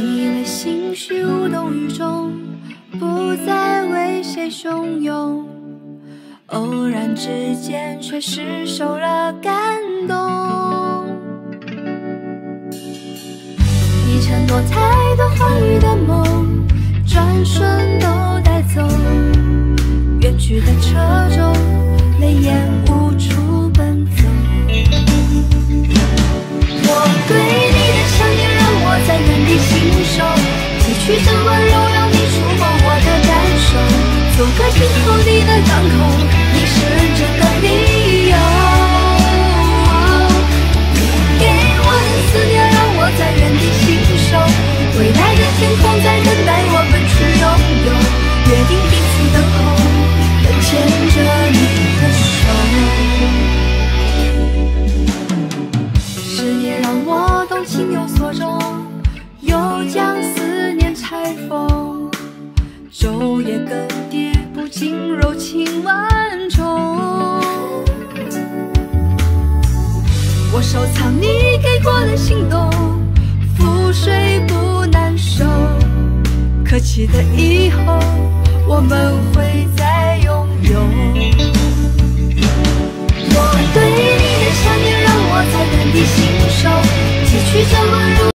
曾以为心绪无动于衷，不再为谁汹涌，偶然之间却失手了感动。你承诺太多欢愉的梦，转瞬都带走，远去的车中，泪眼手，汲取着温柔让你触摸我的感受，做个今后你的港口，你是真的理由。你给我的思念让我在原地信守，未来的天空在等待我们去拥有，约定彼此等候，能牵着你的手。是你让我懂情有所钟，昼夜更迭，不尽柔情万种。我收藏你给过的心动，覆水不难收。可期的以后，我们